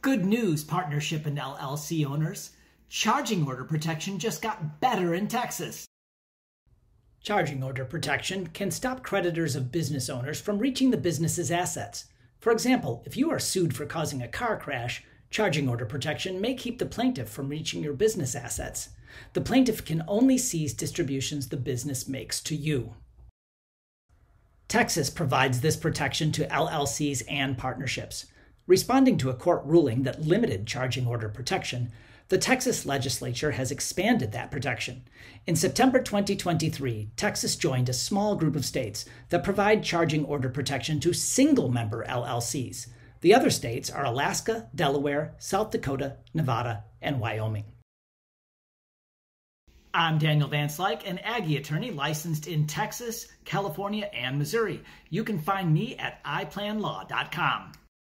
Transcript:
Good news, partnership and LLC owners. Charging order protection just got better in Texas. Charging order protection can stop creditors of business owners from reaching the business's assets. For example, if you are sued for causing a car crash, charging order protection may keep the plaintiff from reaching your business assets. The plaintiff can only seize distributions the business makes to you. Texas provides this protection to LLCs and partnerships. Responding to a court ruling that limited charging order protection, the Texas legislature has expanded that protection. In September 2023, Texas joined a small group of states that provide charging order protection to single member LLCs. The other states are Alaska, Delaware, South Dakota, Nevada, and Wyoming. I'm Daniel Van Slyke, an Aggie attorney licensed in Texas, California, and Missouri. You can find me at iplanlaw.com.